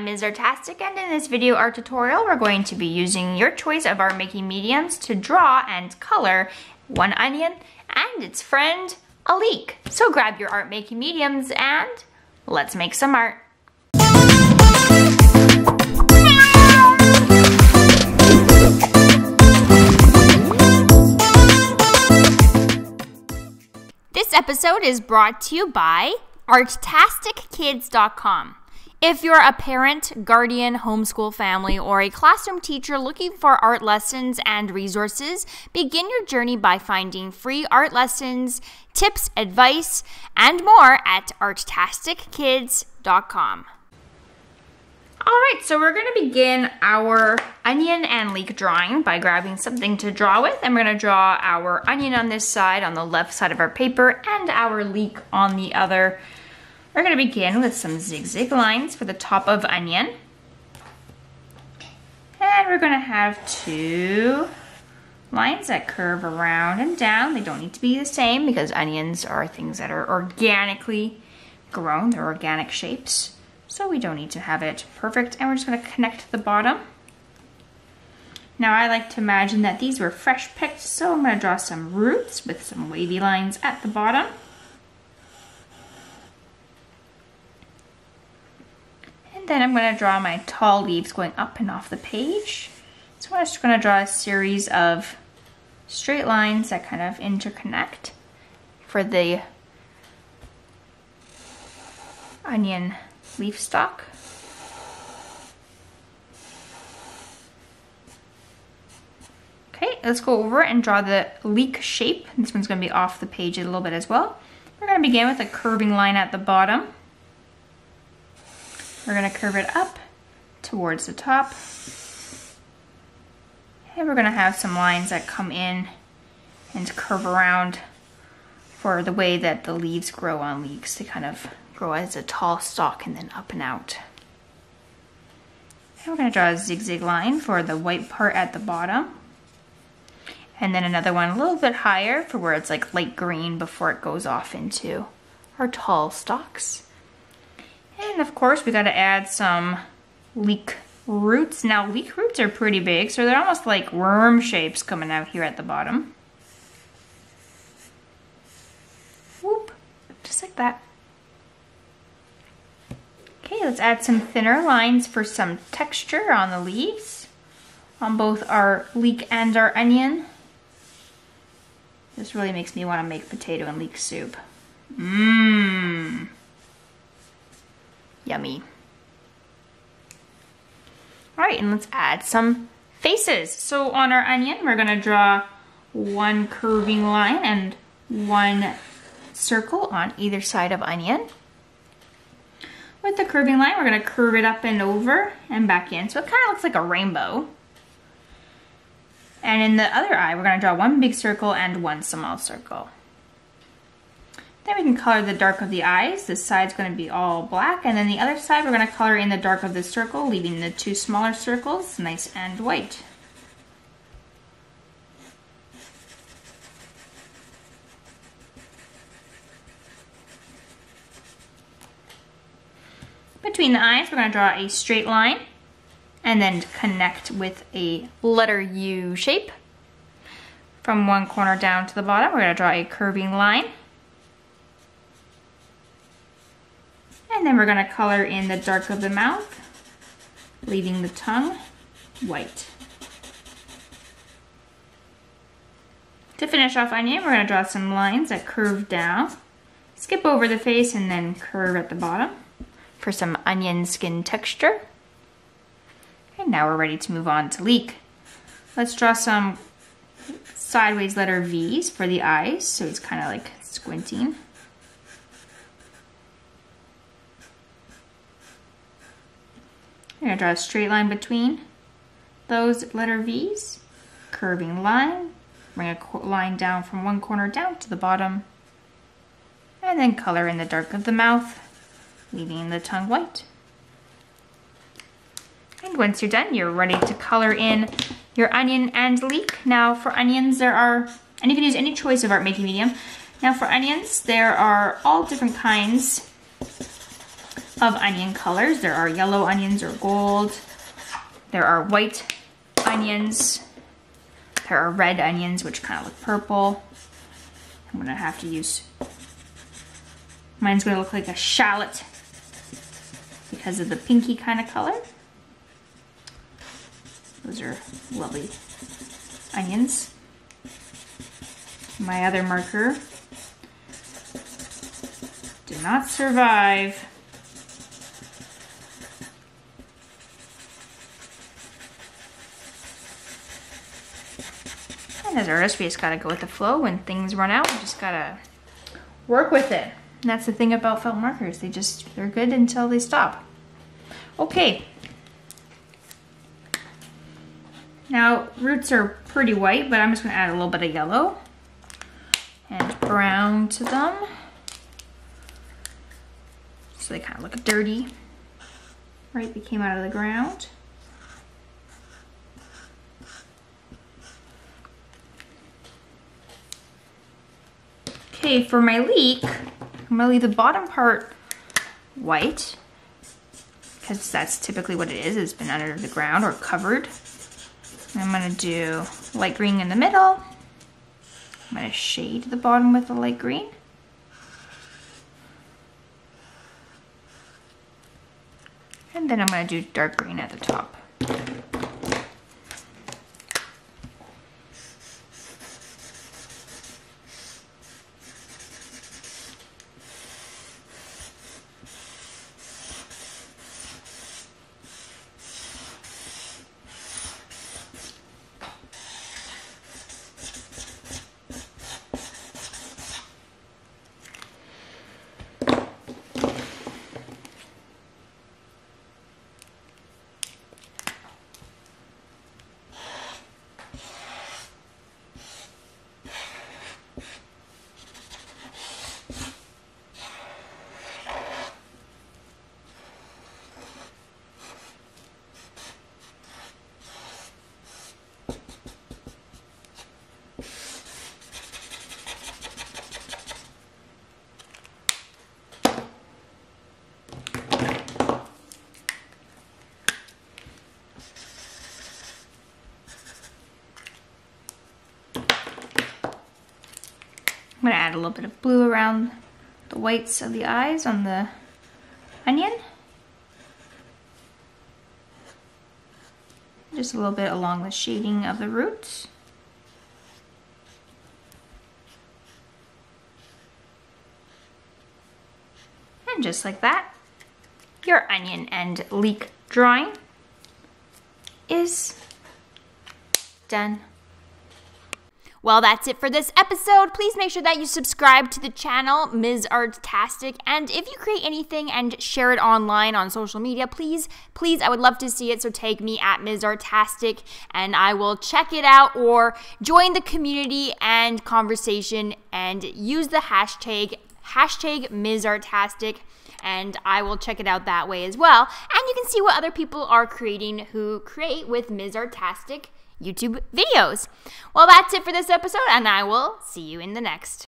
I'm Ms. Artastic and in this video art tutorial we're going to be using your choice of art making mediums to draw and color one onion and its friend, a leek. So grab your art making mediums and let's make some art. This episode is brought to you by artastickids.com. If you're a parent, guardian, homeschool family, or a classroom teacher looking for art lessons and resources, begin your journey by finding free art lessons, tips, advice, and more at artastickids.com. All right, so we're gonna begin our onion and leek drawing by grabbing something to draw with. And we're gonna draw our onion on this side, on the left side of our paper, and our leek on the other we're to begin with some zigzag lines for the top of onion. And we're to have two lines that curve around and down. They don't need to be the same because onions are things that are organically grown. They're organic shapes. So we don't need to have it perfect. And we're just to connect the bottom. Now I like to imagine that these were fresh picked, so I'm to draw some roots with some wavy lines at the bottom. Then I'm going to draw my tall leaves going up and off the page. So I'm just going to draw a series of straight lines that kind of interconnect for the onion leaf stalk. Okay, let's go over and draw the leek shape. This one's going to be off the page a little bit as well. We're going to begin with a curving line at the bottom. We're gonna curve it up towards the top. And we're gonna have some lines that come in and curve around for the way that the leaves grow on leeks. They kind of grow as a tall stalk and then up and out. And we're gonna draw a zigzag line for the white part at the bottom. And then another one a little bit higher for where it's like light green before it goes off into our tall stalks. And of course we gotta add some leek roots. Now leek roots are pretty big, so they're almost like worm shapes coming out here at the bottom. Whoop, just like that. Okay, let's add some thinner lines for some texture on the leaves on both our leek and our onion. This really makes me want to make potato and leek soup. Mmm. Yummy. All right, and let's add some faces. So on our onion, we're gonna draw one curving line and one circle on either side of onion. With the curving line, we're gonna curve it up and over and back in. So it kind of looks like a rainbow. And in the other eye, we're gonna draw one big circle and one small circle. Then we can color the dark of the eyes. This side's going to be all black. And then the other side, we're going to color in the dark of the circle, leaving the two smaller circles nice and white. Between the eyes, we're going to draw a straight line and then connect with a letter U shape. From one corner down to the bottom, we're going to draw a curving line And then we're gonna color in the dark of the mouth, leaving the tongue white. To finish off onion, we're gonna draw some lines that curve down, skip over the face and then curve at the bottom for some onion skin texture. And now we're ready to move on to leek. Let's draw some sideways letter V's for the eyes, so it's kind of like squinting. Going to draw a straight line between those letter V's, curving line, bring a line down from one corner down to the bottom, and then color in the dark of the mouth, leaving the tongue white. And once you're done, you're ready to color in your onion and leek. Now for onions, there are, and you can use any choice of art making medium. Now for onions, there are all different kinds of onion colors. There are yellow onions or gold. There are white onions. There are red onions, which kind of look purple. I'm gonna have to use, mine's gonna look like a shallot because of the pinky kind of color. Those are lovely onions. My other marker did not survive. As artists, we just gotta go with the flow. When things run out, we just gotta work with it. And that's the thing about felt markers. They just, they're good until they stop. Okay. Now, roots are pretty white, but I'm just gonna add a little bit of yellow and brown to them. So they kind of look dirty, right? They came out of the ground. For my leek, I'm gonna leave the bottom part white because that's typically what it is. It's been under the ground or covered. I'm gonna do light green in the middle. I'm gonna shade the bottom with the light green. And then I'm gonna do dark green at the top. I'm gonna add a little bit of blue around the whites of the eyes on the onion. Just a little bit along the shading of the roots. And just like that, your onion and leek drawing is done. Well, that's it for this episode. Please make sure that you subscribe to the channel, Ms. Artastic. And if you create anything and share it online on social media, please, please, I would love to see it. So tag me at Ms. Artastic and I will check it out or join the community and conversation and use the hashtag, hashtag Ms. Artastic and I will check it out that way as well. And you can see what other people are creating who create with Ms. Artastic YouTube videos. Well, that's it for this episode, and I will see you in the next.